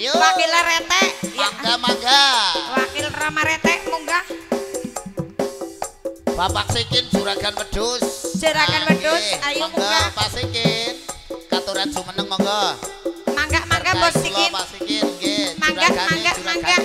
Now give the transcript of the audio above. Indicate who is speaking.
Speaker 1: Ayo.
Speaker 2: Wakil Rete.
Speaker 1: Mangga mangga.
Speaker 2: Wakil Rama Rete munggah.
Speaker 1: Bapak Sikin Juragan Wedhus.
Speaker 2: Juragan
Speaker 1: ah,
Speaker 2: Wedhus, ayo munggah.
Speaker 1: Pak Sikin. Katuran jumeneng monggo.
Speaker 2: Mangga mangga Bos Sikin.
Speaker 1: Pak Sikin nggih.
Speaker 2: Mangga, mangga mangga,